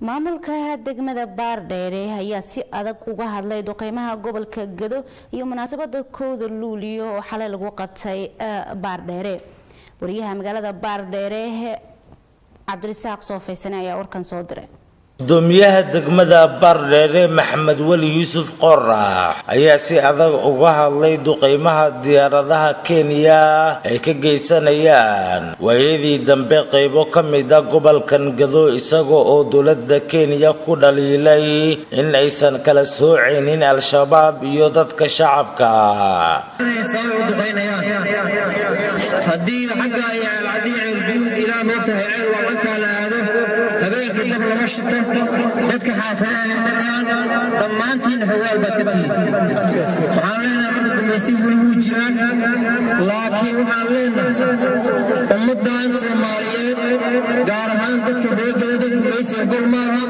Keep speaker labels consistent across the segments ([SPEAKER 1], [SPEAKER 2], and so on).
[SPEAKER 1] maamulka degmada baardheere ayaa si adag uga hadlay duqeymaha gobolka gado iyo munaasabada kowda luuliyo oo xalay lagu qabtay baardheere. Wariyaha magaalada baardheere cabdirisaaq soofeysane ayaa warkan soo diray
[SPEAKER 2] gudoomiyaha degmada baardheere maxamed weli yuusuf qorax ayaa si adag uga hadlay duqeymaha diyaaradaha kenya ay ka geysanayaan. Waayadii dambe qeybo ka mida gobolkan gado isaga oo dowladda kenya ku dhaliilay in aysan kala soocaynin al-shabaab iyo dadka shacabka
[SPEAKER 3] dib laga shito dadka xaafadada maraan dhammaantiin hawaal baad ka tihiin waxaan leenahay marka gumaystigu weli wuu jiraan laakiin waxaan leenahay ummaddan soomaaliyeed gaar ahaan dadka reer galbeed gumaysiga gol maaha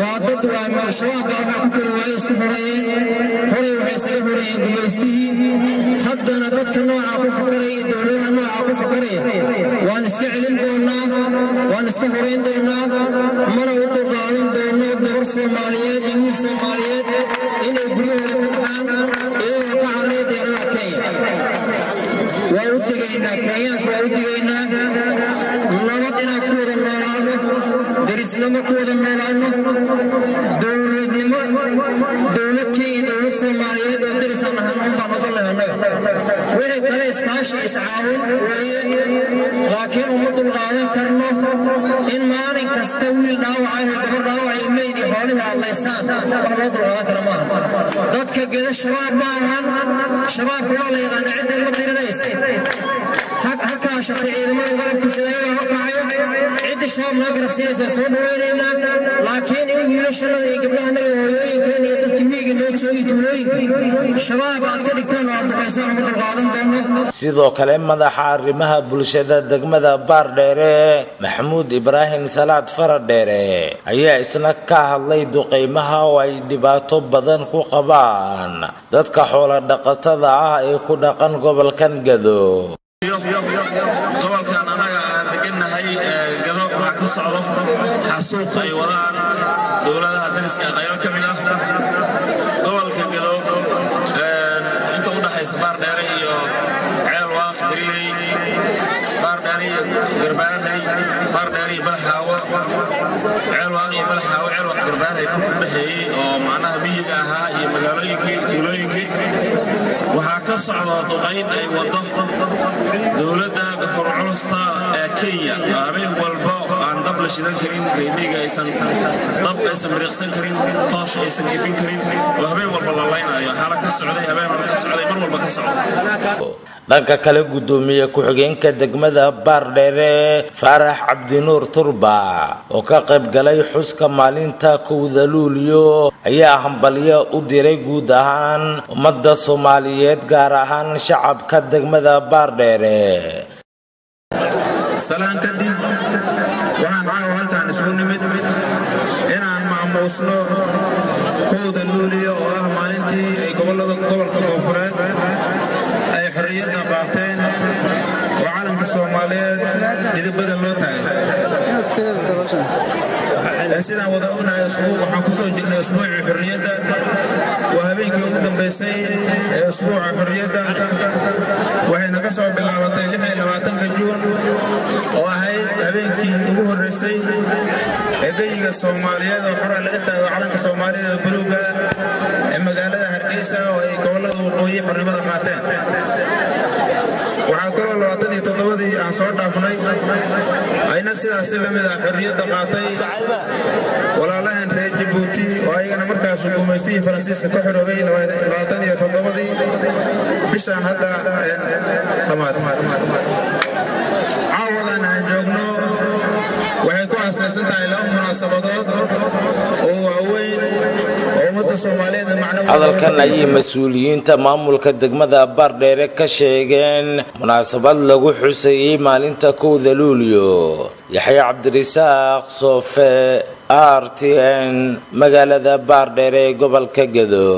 [SPEAKER 3] waa dad waa shabaab baa waxaa ku jira doonaa waan iska horayn doonaa mana u dulqaadan doono gabar soomaaliyeed iyo wiil soomaaliyeed inay guryahooda ka baxaan iyagoo ka carray deeradaha kenya. Waa u digaynaa kenyaanku waa u digaynaa nabad inaan ku wada noolaano derisnimo ku wada noolaano dowladnimo dowlad kenya dowlad soomaaliyeed oo derisaan ahaan un baan odan lahay annaga wixii kale iskaashi iscaawin weeye laakiin uma dulqaadan karno in maalin kasta wiil dhaawacay oo gabar dhaawacay meyd iyo xoolihii adlaysaan wax loo dulqaadan kara maaha dadka geda shabaab ma ahan shabaabka waa la yaqaana cidda la dirinaysa halkaa shatay ciidamada qalabkiisa ayagaa horkacayo cidda shabaab noo garabsiinaysa soo dhaweynaynaa laakiin in wiilashannada iyo gabdhahanaga hooyooyinkeen iyo dadka miyiga noo joogi tuulooyinka. Shabaab aad ka dhigtaan oo aad duqaysaan uma dulqaadan doono
[SPEAKER 2] sidoo kale madaxa arrimaha bulshada degmada baardheere maxamuud ibraahim salaad faradheere ayaa isna ka hadlay duqeymaha oo ay dhibaato badan ku qabaan. Dadka xoola dhaqatada ah ee ku dhaqan gobolkan gado
[SPEAKER 3] gobolkan annaga aan degannahay gado waxaa ka socdo. Xasuuq ay wadaan. Dowladaha dariska qaybo ka mid ah. Gobolka gado inta u dhaxaysa baardheere iyo ceel waaq gariley baardheere iyo garbaarey. Baardheere iyo balxaawo. Ceel waaq iyo balxaawo ceel waaq garbaarey dhulka dhexeeyey oo macnaha miyiga ahaa iyo magaalooyinkii tuulooyinkii socda duqayn ay wado dowladda gafur culusta ee kenya habeen walba aan dab la shidan karin reemiga aysan dab aysan biriiqsan karin toosh aysan gefin karin oo walba la laynayo xaala ka socday habeen ka socday mar walba ka socda
[SPEAKER 2] dhanka kale gudoomiye ku-xigeenka degmada baardheere faarax cabdinuur turba oo ka qayb galay xuska maalinta kowda luuliyo ayaa hambalyo u diray guud ahaan ummadda soomaaliyeed gaar ahaan shacabka degmada baardheere.
[SPEAKER 3] Salaan kadib waxaan caawa halkaan isugu nimid inaan maamuusno kowda luuliyo oo ah maalintii ay gobollada gobolka koonfureed ay xorriyadda qaateen oo calanka soomaaliyeed didibada loo taagay. Sidaan wada ognahay waxaan ku soo jirnay usbuucii xorriyadda. Waa habeenkii ugu dambaysay ee usbuuca xorriyadda. Waxayna ka soo bilaabatay juun oo ahayd habeenkii ugu horreysay ee geyiga soomaaliyeed oo xora laga taago calanka soomaaliyeed oo buluuga ee hargeysa oo ay gobollada waqooyi xornimada qaateen. Waxaa kaloo labaatan iyo toddobadii aan soo dhaafnay ayna sidaasi la mid ah xorriyadda qaatay walaalahan reer jabuuti oo ayagana markaas gumaystihii faransiiska ka xoroobay labaatan iyo toddobadii bishaan hadda dhammaatay caawadan aan joogno waxay ku aasaysan tahay laba munaasabadood. Oo waaweyn oo ummadda soomaaliyeedna macno
[SPEAKER 2] hadalkan ayay mas'uuliyiinta maamulka degmada baardheere ka sheegeen munaasabad lagu xusayey maalinta kowda luuliyo yaxya cabdirisaaq soofe r t n magaalada baardheere ee gobolka gado